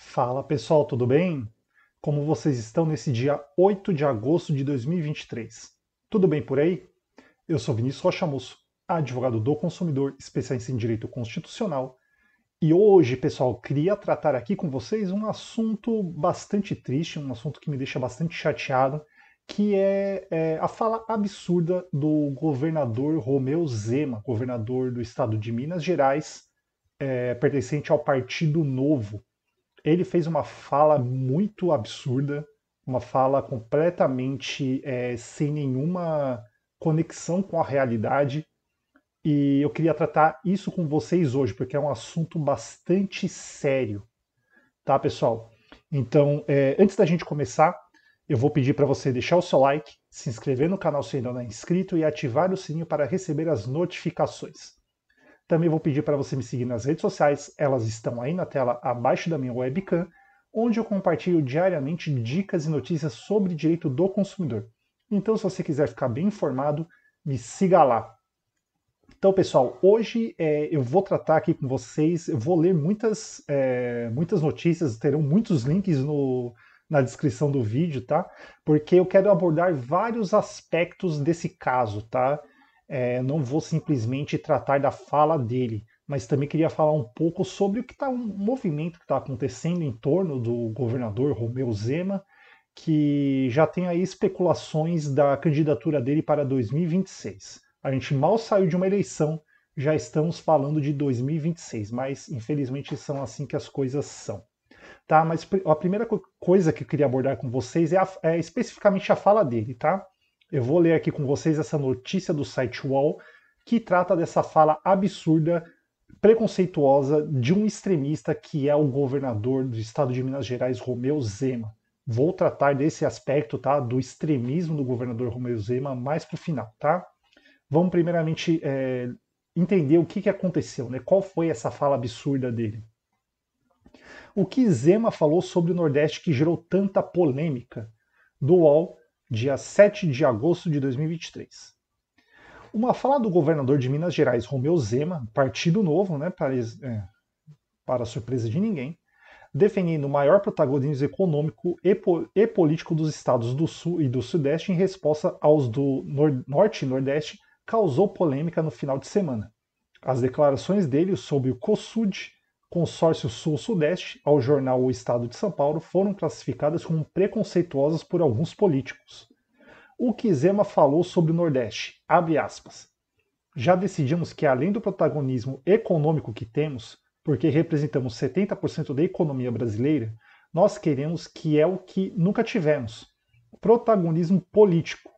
Fala pessoal, tudo bem? Como vocês estão nesse dia 8 de agosto de 2023? Tudo bem por aí? Eu sou Vinícius Rocha Moço, advogado do consumidor, especialista em direito constitucional. E hoje, pessoal, queria tratar aqui com vocês um assunto bastante triste, um assunto que me deixa bastante chateado, que é, é a fala absurda do governador Romeu Zema, governador do estado de Minas Gerais, é, pertencente ao Partido Novo. Ele fez uma fala muito absurda, uma fala completamente é, sem nenhuma conexão com a realidade. E eu queria tratar isso com vocês hoje, porque é um assunto bastante sério. Tá, pessoal? Então, é, antes da gente começar, eu vou pedir para você deixar o seu like, se inscrever no canal se ainda não é inscrito e ativar o sininho para receber as notificações. Também vou pedir para você me seguir nas redes sociais, elas estão aí na tela abaixo da minha webcam, onde eu compartilho diariamente dicas e notícias sobre direito do consumidor. Então, se você quiser ficar bem informado, me siga lá. Então, pessoal, hoje é, eu vou tratar aqui com vocês, eu vou ler muitas, é, muitas notícias, terão muitos links no, na descrição do vídeo, tá? Porque eu quero abordar vários aspectos desse caso, tá? É, não vou simplesmente tratar da fala dele, mas também queria falar um pouco sobre o que está um movimento que está acontecendo em torno do governador Romeu Zema, que já tem aí especulações da candidatura dele para 2026. A gente mal saiu de uma eleição, já estamos falando de 2026, mas infelizmente são assim que as coisas são. Tá, mas a primeira coisa que eu queria abordar com vocês é, a, é especificamente a fala dele, tá? Eu vou ler aqui com vocês essa notícia do site UOL que trata dessa fala absurda, preconceituosa de um extremista que é o governador do estado de Minas Gerais, Romeu Zema. Vou tratar desse aspecto, tá, do extremismo do governador Romeu Zema mais para o final, tá? Vamos primeiramente é, entender o que, que aconteceu, né? Qual foi essa fala absurda dele? O que Zema falou sobre o Nordeste que gerou tanta polêmica? Do UOL, dia 7 de agosto de 2023. Uma fala do governador de Minas Gerais, Romeu Zema, Partido Novo, né, para, é, para surpresa de ninguém, defendendo o maior protagonismo econômico e, po e, político dos estados do Sul e do Sudeste em resposta aos do Nor Norte e Nordeste, causou polêmica no final de semana. As declarações dele sobre o COSUD Consórcio Sul-Sudeste ao jornal O Estado de São Paulo foram classificadas como preconceituosas por alguns políticos. O que Zema falou sobre o Nordeste, aspas. Já decidimos que além do protagonismo econômico que temos, porque representamos 70% da economia brasileira, nós queremos que é o que nunca tivemos, protagonismo político,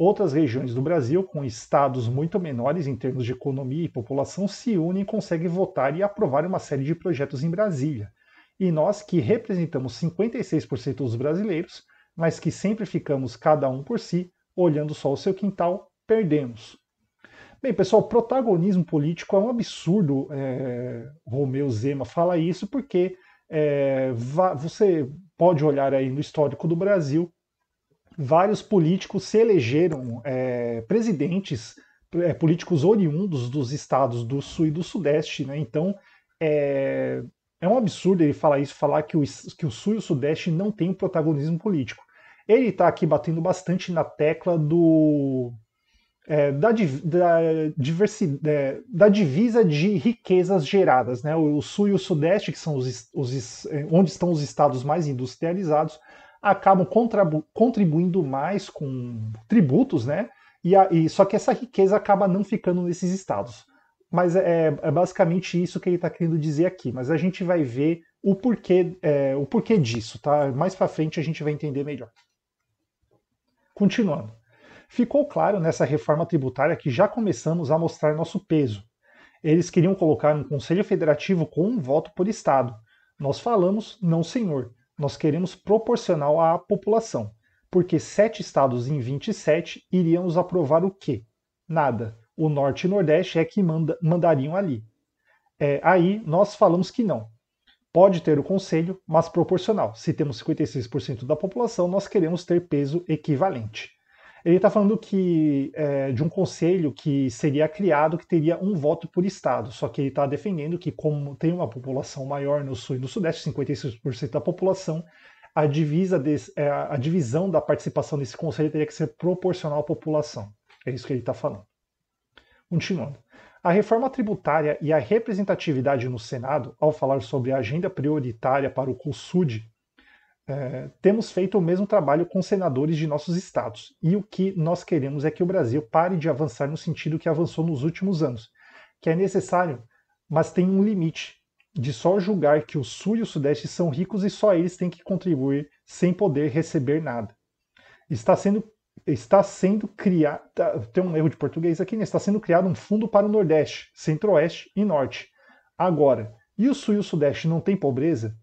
Outras regiões do Brasil, com estados muito menores em termos de economia e população, se unem e conseguem votar e aprovar uma série de projetos em Brasília. E nós, que representamos 56% dos brasileiros, mas que sempre ficamos cada um por si, olhando só o seu quintal, perdemos. Bem, pessoal, protagonismo político é um absurdo. É, Romeu Zema fala isso porque é, você pode olhar aí no histórico do Brasil vários políticos se elegeram é, presidentes, é, políticos oriundos dos estados do Sul e do Sudeste, né? Então é, é um absurdo ele falar isso, falar que o, que o Sul e o Sudeste não têm protagonismo político. Ele está aqui batendo bastante na tecla do é, da, da, diversidade, é, da divisa de riquezas geradas. Né? O, Sul e o Sudeste, que são os, os, onde estão os estados mais industrializados, acabam contribuindo mais com tributos, né? E, a, e, só que essa riqueza acaba não ficando nesses estados. Mas é, é basicamente isso que ele está querendo dizer aqui. Mas a gente vai ver o porquê, é, o porquê disso, tá? Mais para frente a gente vai entender melhor. Continuando. Ficou claro nessa reforma tributária que já começamos a mostrar nosso peso. Eles queriam colocar um Conselho Federativo com um voto por Estado. Nós falamos, não senhor nós queremos proporcional à população, porque sete estados em 27 iríamos aprovar o quê? Nada. O Norte e Nordeste é que manda, mandariam ali. É, aí nós falamos que não. Pode ter o conselho, mas proporcional. Se temos 56% da população, nós queremos ter peso equivalente. Ele está falando que é, de um conselho que seria criado que teria um voto por estado, só que ele está defendendo que, como tem uma população maior no sul e no sudeste, 56% da população, a, desse, é, a divisão da participação desse conselho teria que ser proporcional à população. É isso que ele está falando. Continuando. A reforma tributária e a representatividade no Senado, ao falar sobre a agenda prioritária para o COSUD, é, temos feito o mesmo trabalho com senadores de nossos estados. E o que nós queremos é que o Brasil pare de avançar no sentido que avançou nos últimos anos, que é necessário, mas tem um limite de só julgar que o Sul e o Sudeste são ricos e só eles têm que contribuir sem poder receber nada. Está sendo está sendo criado, tá, tem um erro de português aqui, né? está sendo criado um fundo para o Nordeste, Centro-Oeste e Norte. Agora, e o Sul e o Sudeste não tem pobreza?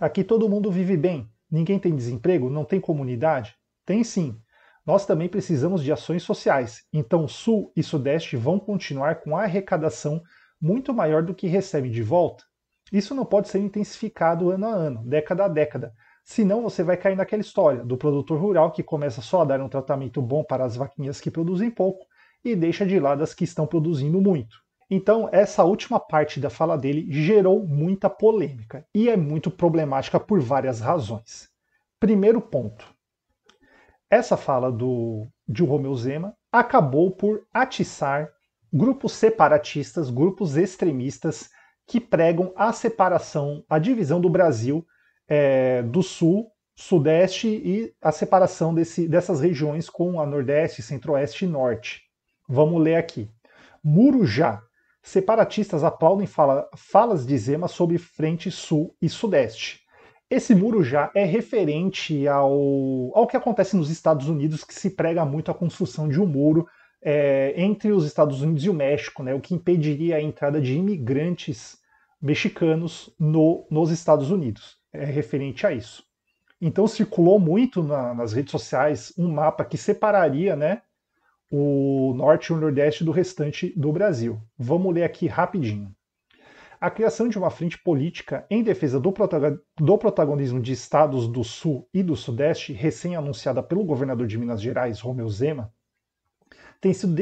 Aqui todo mundo vive bem, ninguém tem desemprego, não tem comunidade? Tem sim. Nós também precisamos de ações sociais, então Sul e Sudeste vão continuar com a arrecadação muito maior do que recebem de volta. Isso não pode ser intensificado ano a ano, década a década, senão você vai cair naquela história do produtor rural que começa só a dar um tratamento bom para as vaquinhas que produzem pouco e deixa de lado as que estão produzindo muito. Então, essa última parte da fala dele gerou muita polêmica e é muito problemática por várias razões. Primeiro ponto: essa fala do, de Romeu Zema acabou por atiçar grupos separatistas, grupos extremistas que pregam a separação, a divisão do Brasil é, do Sul, Sudeste e a separação desse, dessas regiões com a Nordeste, Centro-Oeste e Norte. Vamos ler aqui. Murujá. Separatistas aplaudem fala, falas de Zema sobre frente Sul e Sudeste. Esse muro já é referente ao, ao que acontece nos Estados Unidos, que se prega muito a construção de um muro é, entre os Estados Unidos e o México, né, o que impediria a entrada de imigrantes mexicanos no, nos Estados Unidos. É referente a isso. Então circulou muito na, nas redes sociais um mapa que separaria né, o norte e o nordeste do restante do Brasil. Vamos ler aqui rapidinho. A criação de uma frente política em defesa do, protagonismo de estados do Sul e do Sudeste, recém-anunciada pelo governador de Minas Gerais, Romeu Zema, tem sido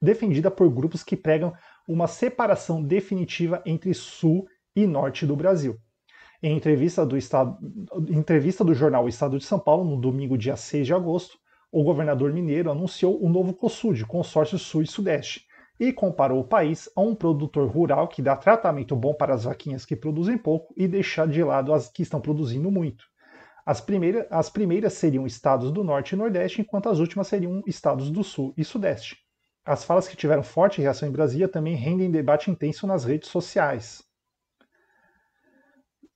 defendida por grupos que pregam uma separação definitiva entre Sul e Norte do Brasil. Em entrevista do, estado, entrevista do jornal Estado de São Paulo, no domingo, dia 6 de agosto, o governador mineiro anunciou o novo COSUD, Consórcio Sul e Sudeste, e comparou o país a um produtor rural que dá tratamento bom para as vaquinhas que produzem pouco e deixar de lado as que estão produzindo muito. As, as primeiras seriam estados do Norte e Nordeste, enquanto as últimas seriam estados do Sul e Sudeste. As falas que tiveram forte reação em Brasília também rendem debate intenso nas redes sociais.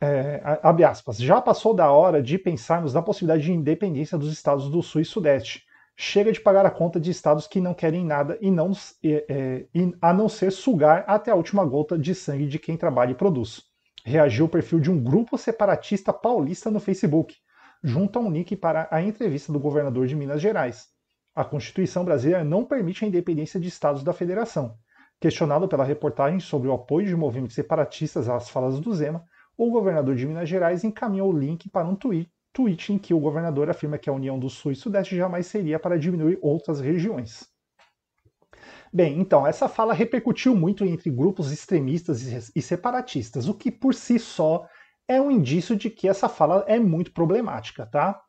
É, abre aspas, já passou da hora de pensarmos na possibilidade de independência dos estados do Sul e Sudeste. Chega de pagar a conta de estados que não querem nada e não, é, é, a não ser sugar até a última gota de sangue de quem trabalha e produz reagiu o perfil de um grupo separatista paulista no Facebook, junto a um nick para a entrevista do governador de Minas Gerais. A Constituição brasileira não permite a independência de estados da federação. Questionado pela reportagem sobre o apoio de movimentos separatistas às falas do Zema, o governador de Minas Gerais encaminhou o link para um tweet, tweet em que o governador afirma que a união do Sul e Sudeste jamais seria para diminuir outras regiões. Bem, então, essa fala repercutiu muito entre grupos extremistas e separatistas, o que por si só é um indício de que essa fala é muito problemática, tá?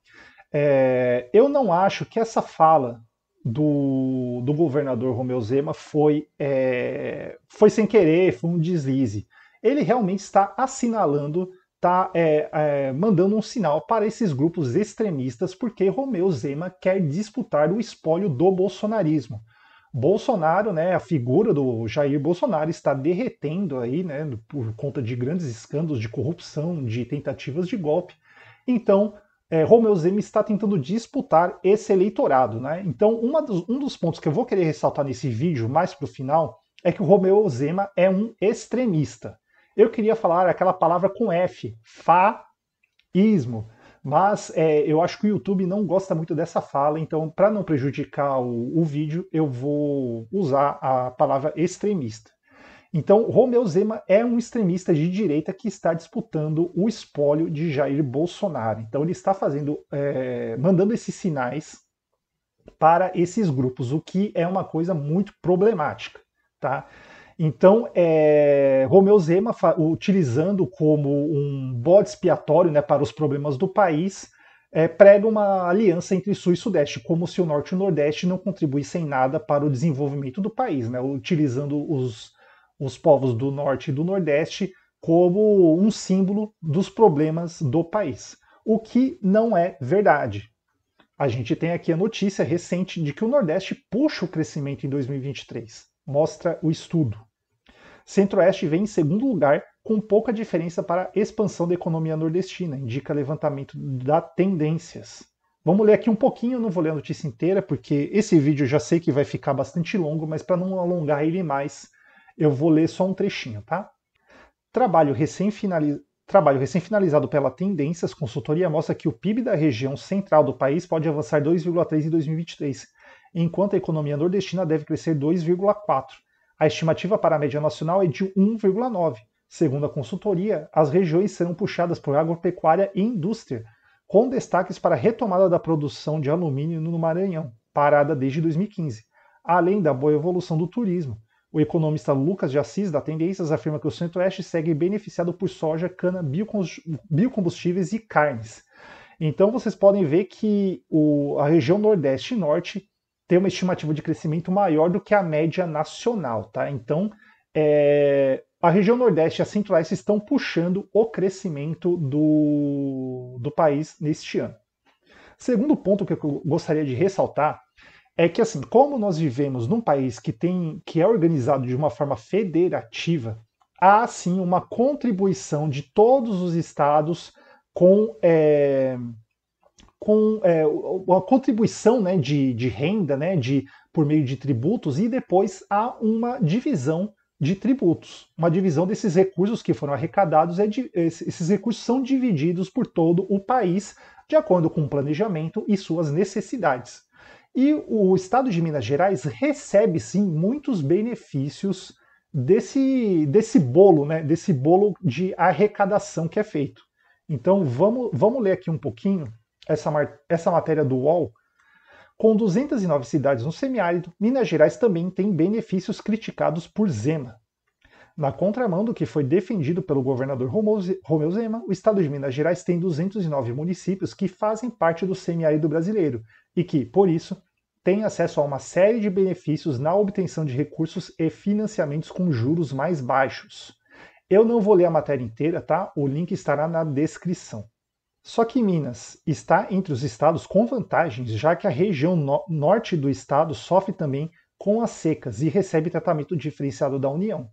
É, eu não acho que essa fala do, do governador Romeu Zema foi, é, foi sem querer, foi um deslize. Ele realmente está assinalando, está é, é, mandando um sinal para esses grupos extremistas, porque Romeu Zema quer disputar o espólio do bolsonarismo. Bolsonaro, né, a figura do Jair Bolsonaro está derretendo aí, né, por conta de grandes escândalos de corrupção, de tentativas de golpe. Então, é, Romeu Zema está tentando disputar esse eleitorado, né? Então, dos, um dos pontos que eu vou querer ressaltar nesse vídeo mais para o final é que o Romeu Zema é um extremista. Eu queria falar aquela palavra com F, faísmo. Mas é, eu acho que o YouTube não gosta muito dessa fala, então, para não prejudicar o, o, vídeo, eu vou usar a palavra extremista. Então, Romeu Zema é um extremista de direita que está disputando o espólio de Jair Bolsonaro. Então, ele está fazendo, é, mandando esses sinais para esses grupos, o que é uma coisa muito problemática. Tá? Então, é, Romeu Zema, utilizando como um bode expiatório né, para os problemas do país, é, prega uma aliança entre Sul e Sudeste, como se o Norte e o Nordeste não contribuíssem nada para o desenvolvimento do país, né, utilizando os, os povos do Norte e do Nordeste como um símbolo dos problemas do país, o que não é verdade. A gente tem aqui a notícia recente de que o Nordeste puxa o crescimento em 2023, mostra o estudo. Centro-Oeste vem em segundo lugar, com pouca diferença para a expansão da economia nordestina, indica levantamento da tendências. Vamos ler aqui um pouquinho, eu não vou ler a notícia inteira, porque esse vídeo eu já sei que vai ficar bastante longo, mas para não alongar ele mais, eu vou ler só um trechinho, tá? Trabalho recém-finalizado Trabalho recém-finalizado pela Tendências Consultoria mostra que o PIB da região central do país pode avançar 2,3 em 2023, enquanto a economia nordestina deve crescer 2,4. A estimativa para a média nacional é de 1,9. Segundo a consultoria, as regiões serão puxadas por agropecuária e indústria, com destaques para a retomada da produção de alumínio no Maranhão, parada desde 2015, além da boa evolução do turismo. O economista Lucas de Assis, da Tendências, afirma que o Centro-Oeste segue beneficiado por soja, cana, biocombustíveis e carnes. Então vocês podem ver que o, a região Nordeste e Norte tem uma estimativa de crescimento maior do que a média nacional, tá? Então, é, a região Nordeste e a Centro-Oeste estão puxando o crescimento do, do país neste ano. Segundo ponto que eu gostaria de ressaltar é que assim, como nós vivemos num país que tem que é organizado de uma forma federativa, há sim uma contribuição de todos os estados com é, com é, uma contribuição né, de, de renda né, de, por meio de tributos e depois há uma divisão de tributos. Uma divisão desses recursos que foram arrecadados, é de, esses recursos são divididos por todo o país de acordo com o planejamento e suas necessidades. E o estado de Minas Gerais recebe sim muitos benefícios desse, desse bolo, né, desse bolo de arrecadação que é feito. Então vamos, vamos ler aqui um pouquinho essa, essa matéria do UOL, com 209 cidades no semiárido, Minas Gerais também tem benefícios criticados por Zema. Na contramão do que foi defendido pelo governador Romeu Zema, o estado de Minas Gerais tem 209 municípios que fazem parte do semiárido brasileiro e que, por isso, têm acesso a uma série de benefícios na obtenção de recursos e financiamentos com juros mais baixos. Eu não vou ler a matéria inteira, tá? O link estará na descrição. Só que Minas está entre os estados com vantagens, já que a região no norte do estado sofre também com as secas e recebe tratamento diferenciado da União.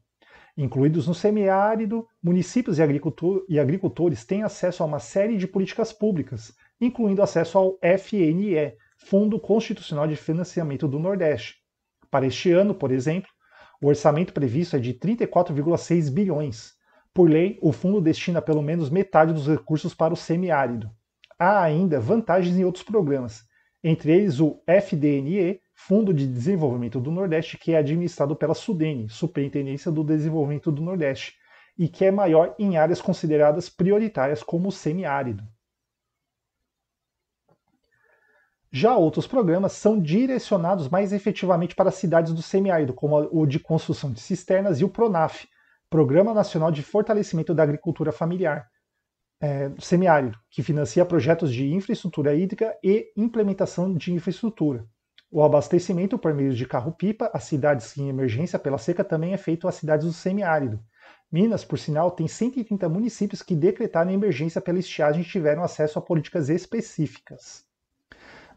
Incluídos no semiárido, municípios e, agricultor e agricultores têm acesso a uma série de políticas públicas, incluindo acesso ao FNE, Fundo Constitucional de Financiamento do Nordeste. Para este ano, por exemplo, o orçamento previsto é de 34,6 bilhões, por lei, o fundo destina pelo menos metade dos recursos para o semiárido. Há ainda vantagens em outros programas, entre eles o FDNE, Fundo de Desenvolvimento do Nordeste, que é administrado pela SUDENE, Superintendência do Desenvolvimento do Nordeste, e que é maior em áreas consideradas prioritárias como o semiárido. Já outros programas são direcionados mais efetivamente para cidades do semiárido, como o de construção de cisternas e o PRONAF, Programa Nacional de Fortalecimento da Agricultura Familiar, é, semiárido, que financia projetos de infraestrutura hídrica e implementação de infraestrutura. O abastecimento por meio de carro-pipa às cidades em emergência pela seca também é feito às cidades do semiárido. Minas, por sinal, tem 130 municípios que decretaram emergência pela estiagem e tiveram acesso a políticas específicas.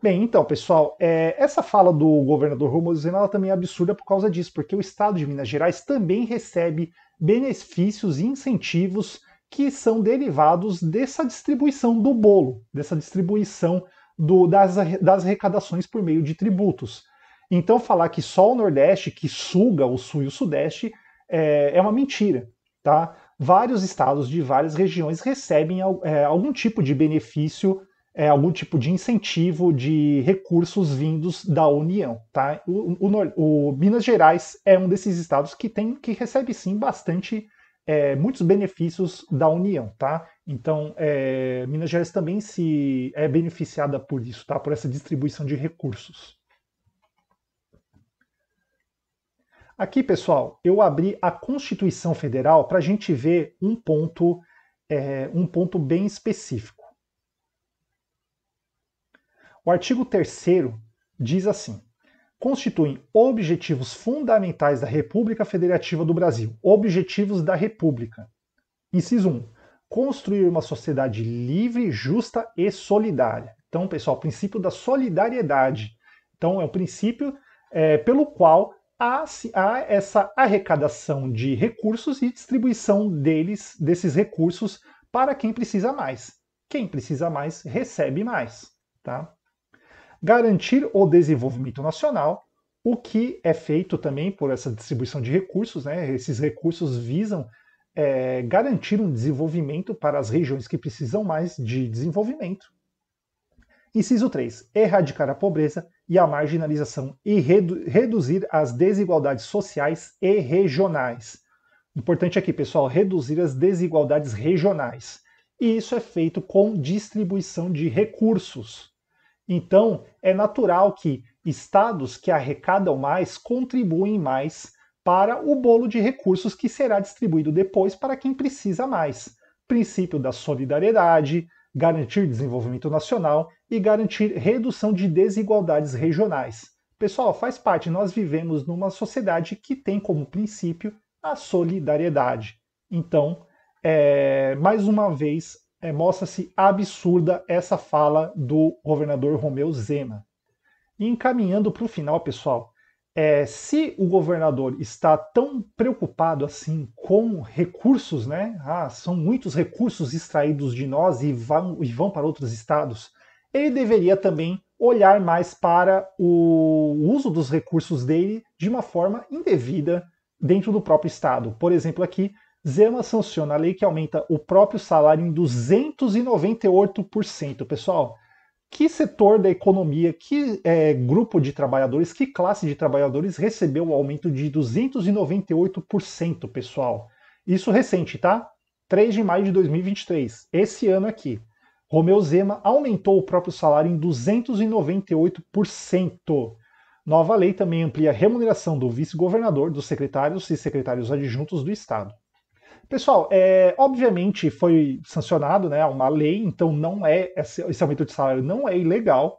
Bem, então, pessoal, é, essa fala do governador Romulo Zema também é absurda por causa disso, porque o estado de Minas Gerais também recebe benefícios e incentivos que são derivados dessa distribuição do bolo, dessa distribuição do, das, das arrecadações por meio de tributos. Então, falar que só o Nordeste, que suga o Sul e o Sudeste, é, é uma mentira. Tá? Vários estados de várias regiões recebem é, algum tipo de benefício é, algum tipo de incentivo de recursos vindos da União. Tá? O, o, o Minas Gerais é um desses estados que tem que recebe sim bastante é, muitos benefícios da União, tá? Então, é, Minas Gerais também se é beneficiada por isso, tá? Por essa distribuição de recursos. Aqui, pessoal, eu abri a Constituição Federal para a gente ver um ponto, é, um ponto bem específico. O artigo 3 diz assim: constituem objetivos fundamentais da República Federativa do Brasil. Objetivos da República. Inciso 1. Construir uma sociedade livre, justa e solidária. Então, pessoal, princípio da solidariedade. Então, é o princípio é, pelo qual há, há essa arrecadação de recursos e distribuição deles, desses recursos, para quem precisa mais. Quem precisa mais recebe mais. Tá? Garantir o desenvolvimento nacional, o que é feito também por essa distribuição de recursos. Né? Esses recursos visam é, garantir um desenvolvimento para as regiões que precisam mais de desenvolvimento. Inciso 3. Erradicar a pobreza e a marginalização e redu reduzir as desigualdades sociais e regionais. Importante aqui, pessoal, reduzir as desigualdades regionais. E isso é feito com distribuição de recursos. Então, é natural que estados que arrecadam mais contribuem mais para o bolo de recursos que será distribuído depois para quem precisa mais. Princípio da solidariedade, garantir desenvolvimento nacional e garantir redução de desigualdades regionais. Pessoal, faz parte, nós vivemos numa sociedade que tem como princípio a solidariedade. Então, é, mais uma vez, é, mostra-se absurda essa fala do governador Romeu Zema. E encaminhando para o final, pessoal, é, se o governador está tão preocupado assim com recursos, né? Ah, são muitos recursos extraídos de nós e vão, e vão para outros estados, ele deveria também olhar mais para o uso dos recursos dele de uma forma indevida dentro do próprio estado. Por exemplo, aqui, Zema sanciona a lei que aumenta o próprio salário em 298%. Pessoal, que setor da economia, que é, grupo de trabalhadores, que classe de trabalhadores recebeu o aumento de 298%, pessoal? Isso recente, tá? 3 de maio de 2023, esse ano aqui. Romeu Zema aumentou o próprio salário em 298%. Nova lei também amplia a remuneração do vice-governador, dos secretários e secretários adjuntos do Estado. Pessoal, é, obviamente foi sancionado né, uma lei, então não é esse aumento de salário não é ilegal,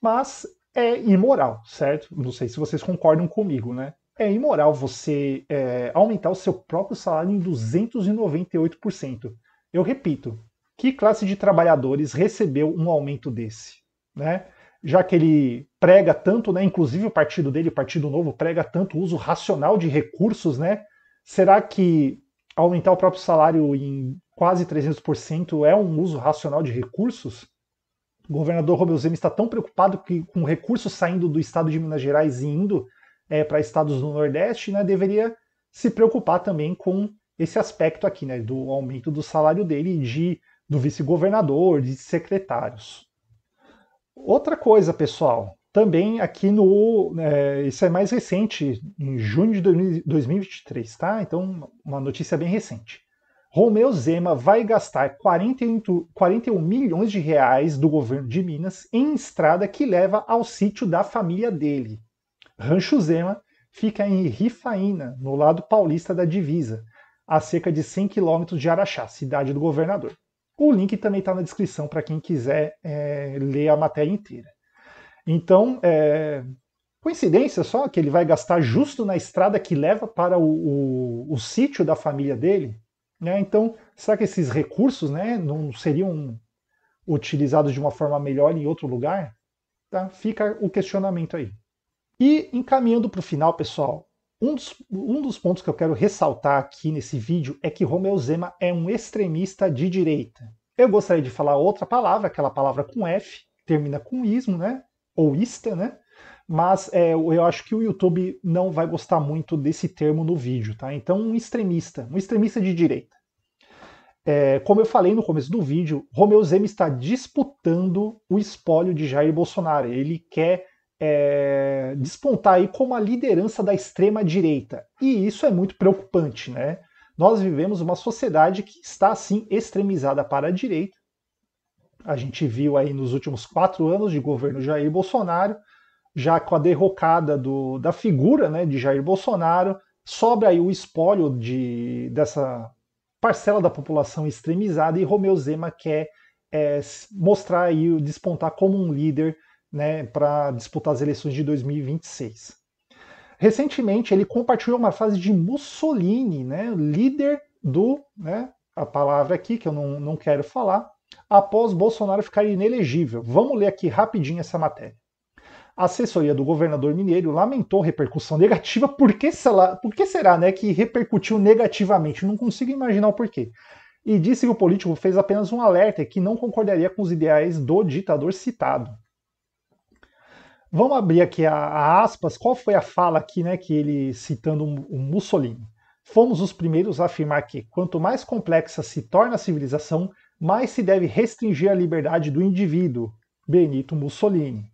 mas é imoral, certo? Não sei se vocês concordam comigo, né? É imoral você é, aumentar o seu próprio salário em 298%. Eu repito, que classe de trabalhadores recebeu um aumento desse? Né? Já que ele prega tanto, né, inclusive o partido dele, o Partido Novo, prega tanto o uso racional de recursos, né? Será que aumentar o próprio salário em quase 300% é um uso racional de recursos? O governador Romeu Zema está tão preocupado que, com recursos saindo do estado de Minas Gerais e indo é, para estados do Nordeste, né, deveria se preocupar também com esse aspecto aqui, né, do aumento do salário dele e de, do vice-governador, de secretários. Outra coisa, pessoal, também aqui no. É, isso é mais recente, em junho de 2023, tá? Então, uma notícia bem recente. Romeu Zema vai gastar 41, 41 milhões de reais do governo de Minas em estrada que leva ao sítio da família dele. Rancho Zema fica em Rifaína, no lado paulista da divisa, a cerca de 100 quilômetros de Araxá, cidade do governador. O link também está na descrição para quem quiser é, ler a matéria inteira. Então, é, coincidência só que ele vai gastar justo na estrada que leva para o, o, o sítio da família dele? Né? Então, será que esses recursos né, não seriam utilizados de uma forma melhor em outro lugar? Tá? Fica o questionamento aí. E encaminhando para o final, pessoal, um dos, um dos, pontos que eu quero ressaltar aqui nesse vídeo é que Romeu Zema é um extremista de direita. Eu gostaria de falar outra palavra, aquela palavra com F, termina com ismo, né? Ou ista, né? Mas é, eu acho que o YouTube não vai gostar muito desse termo no vídeo, tá? Então, um extremista, um extremista de direita. É, como eu falei no começo do vídeo, Romeu Zema está disputando o espólio de Jair Bolsonaro. Ele quer é, despontar aí como a liderança da extrema direita. E isso é muito preocupante, né? Nós vivemos uma sociedade que está assim extremizada para a direita a gente viu aí nos últimos quatro anos de governo Jair Bolsonaro já com a derrocada do, da figura né, de Jair Bolsonaro, sobra aí o espólio de, dessa parcela da população extremizada e Romeu Zema quer é, mostrar aí, despontar como um líder né, para disputar as eleições de 2026. Recentemente ele compartilhou uma frase de Mussolini, né, líder do, né, a palavra aqui que eu não, não quero falar, após Bolsonaro ficar inelegível. Vamos ler aqui rapidinho essa matéria. A assessoria do governador mineiro lamentou repercussão negativa. Por que, será, por que será né, que repercutiu negativamente? Não consigo imaginar o porquê. E disse que o político fez apenas um alerta que não concordaria com os ideais do ditador citado. Vamos abrir aqui a, a aspas. Qual foi a fala aqui, né, que ele citando o Mussolini? Fomos os primeiros a afirmar que, quanto mais complexa se torna a civilização, mais se deve restringir a liberdade do indivíduo. Benito Mussolini.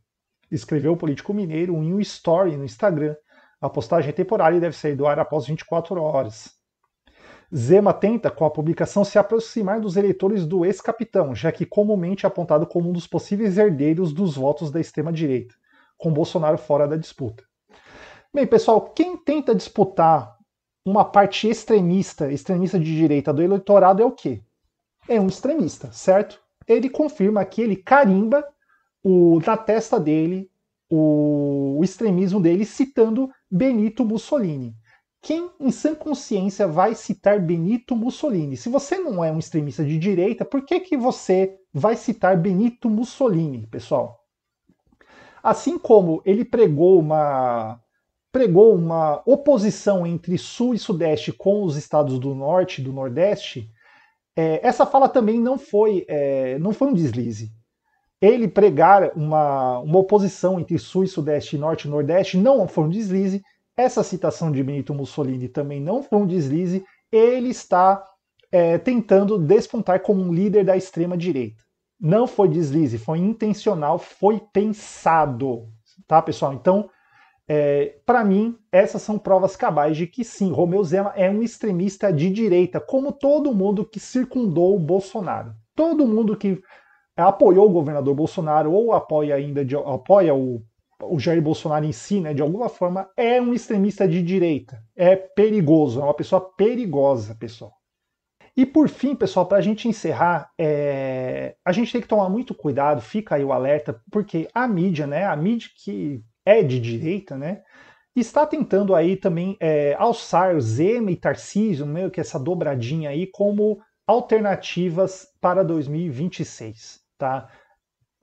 Escreveu o político mineiro em um story no Instagram. A postagem é temporária e deve sair do ar após 24 horas. Zema tenta, com a publicação, se aproximar dos eleitores do ex-capitão, já que comumente é apontado como um dos possíveis herdeiros dos votos da extrema-direita, com Bolsonaro fora da disputa. Bem, pessoal, quem tenta disputar uma parte extremista, extremista de direita do eleitorado é o quê? É um extremista, certo? Ele confirma que ele carimba o, na testa dele o, o extremismo dele citando Benito Mussolini. Quem em sã consciência vai citar Benito Mussolini? Se você não é um extremista de direita, por que, que você vai citar Benito Mussolini, pessoal? Assim como ele pregou uma pregou uma oposição entre Sul e Sudeste com os estados do Norte e do Nordeste, é, essa fala também não foi, é, não foi um deslize. Ele pregar uma, uma oposição entre Sul e Sudeste, Norte e Nordeste não foi um deslize. Essa citação de Benito Mussolini também não foi um deslize. Ele está é, tentando despontar como um líder da extrema-direita. Não foi deslize, foi intencional, foi pensado. Tá, pessoal? Então, é, para mim, essas são provas cabais de que sim, Romeu Zema é um extremista de direita, como todo mundo que circundou o Bolsonaro. Todo mundo que apoiou o governador Bolsonaro ou apoia ainda de, apoia o, o Jair Bolsonaro em si, né, de alguma forma, é um extremista de direita. É perigoso, é uma pessoa perigosa, pessoal. E por fim, pessoal, para a gente encerrar, é... a gente tem que tomar muito cuidado, fica aí o alerta, porque a mídia, né, a mídia que é de direita, né? Está tentando aí também é, alçar Zema e Tarcísio, meio que essa dobradinha aí, como alternativas para 2026, tá?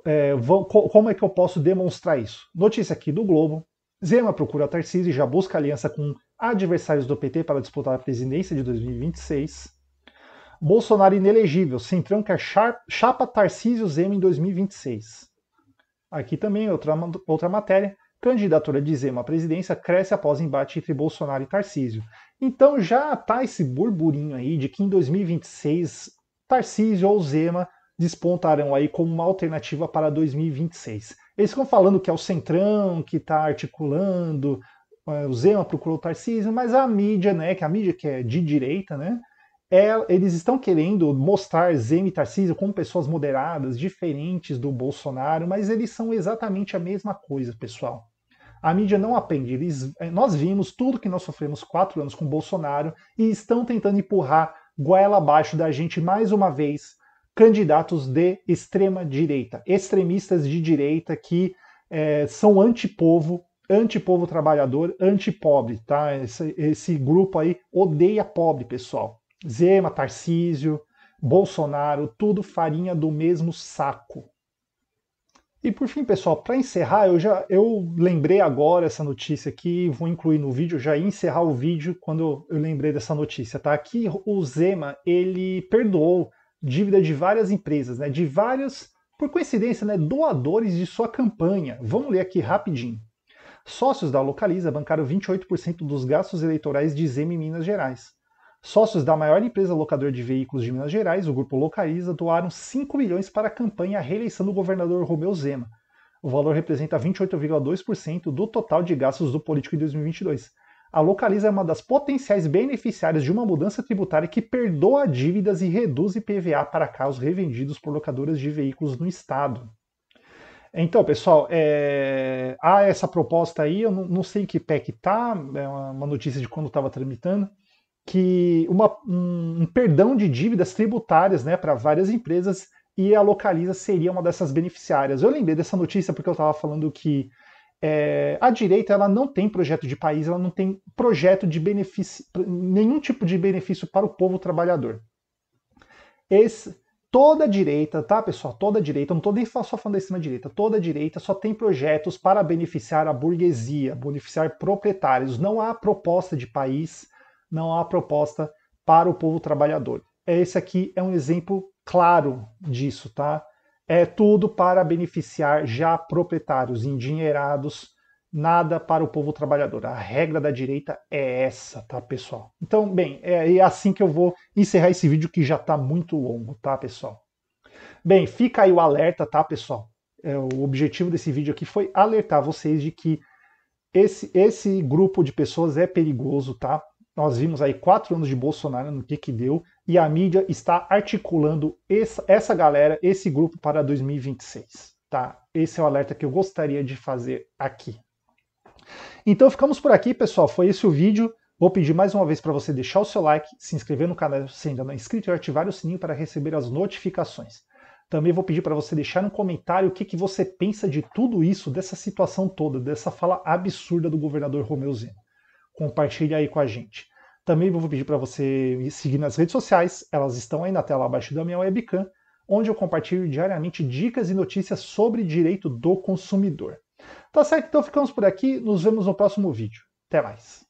É, vou, como é que eu posso demonstrar isso? Notícia aqui do Globo. Zema procura Tarcísio e já busca aliança com adversários do PT para disputar a presidência de 2026. Bolsonaro inelegível. Centrão quer chapa Tarcísio Zema em 2026. Aqui também outra, outra matéria candidatura de Zema à presidência cresce após embate entre Bolsonaro e Tarcísio. Então já está esse burburinho aí de que em 2026 Tarcísio ou Zema despontarão aí como uma alternativa para 2026. Eles ficam falando que é o Centrão que está articulando, é, o Zema procurou o Tarcísio, mas a mídia, né, que a mídia que é de direita, né, é, eles estão querendo mostrar Zema e Tarcísio como pessoas moderadas, diferentes do Bolsonaro, mas eles são exatamente a mesma coisa, pessoal. A mídia não aprende. Eles, eh, nós vimos tudo que nós sofremos quatro anos com Bolsonaro e estão tentando empurrar goela abaixo da gente mais uma vez candidatos de extrema direita, extremistas de direita que é, são antipovo, antipovo trabalhador, antipobre, tá? Esse, esse grupo aí odeia pobre, pessoal. Zema, Tarcísio, Bolsonaro, tudo farinha do mesmo saco. E por fim, pessoal, para encerrar, eu já eu lembrei agora essa notícia aqui, vou incluir no vídeo, já ia encerrar o vídeo quando eu lembrei dessa notícia, tá? Aqui o Zema, ele perdoou dívida de várias empresas, né? De vários, por coincidência, né, doadores de sua campanha. Vamos ler aqui rapidinho. Sócios da Localiza bancaram 28% dos gastos eleitorais de Zema em Minas Gerais. Sócios da maior empresa locadora de veículos de Minas Gerais, o Grupo Localiza, doaram 5 milhões para a campanha à reeleição do governador Romeu Zema. O valor representa 28,2% do total de gastos do político em 2022. A Localiza é uma das potenciais beneficiárias de uma mudança tributária que perdoa dívidas e reduz IPVA para carros revendidos por locadoras de veículos no estado. Então, pessoal, é... há essa proposta aí, eu não, sei em que pé que tá, é uma notícia de quando estava tramitando, que uma, um, perdão de dívidas tributárias né, para várias empresas e a Localiza seria uma dessas beneficiárias. Eu lembrei dessa notícia porque eu estava falando que é, a direita ela não tem projeto de país, ela não tem projeto de benefício, nenhum tipo de benefício para o povo trabalhador. Esse, toda a direita, tá, pessoal? Toda a direita, não estou nem só falando da extrema-direita, toda a direita só tem projetos para beneficiar a burguesia, beneficiar proprietários. Não há proposta de país, não há proposta para o povo trabalhador. Esse aqui é um exemplo claro disso, tá? É tudo para beneficiar já proprietários endinheirados, nada para o povo trabalhador. A regra da direita é essa, tá, pessoal? Então, bem, é, é assim que eu vou encerrar esse vídeo que já está muito longo, tá, pessoal? Bem, fica aí o alerta, tá, pessoal? É, o objetivo desse vídeo aqui foi alertar vocês de que esse, esse grupo de pessoas é perigoso, tá? Nós vimos aí quatro anos de Bolsonaro no que que deu e a mídia está articulando essa, essa galera, esse grupo para 2026, tá? Esse é o alerta que eu gostaria de fazer aqui. Então ficamos por aqui, pessoal. Foi esse o vídeo. Vou pedir mais uma vez para você deixar o seu like, se inscrever no canal se ainda não é inscrito e ativar o sininho para receber as notificações. Também vou pedir para você deixar no comentário o que, que você pensa de tudo isso, dessa situação toda, dessa fala absurda do governador Romeu Zema compartilhe aí com a gente. Também vou pedir para você me seguir nas redes sociais, elas estão aí na tela abaixo da minha webcam, onde eu compartilho diariamente dicas e notícias sobre direito do consumidor. Tá certo? Então ficamos por aqui, nos vemos no próximo vídeo. Até mais!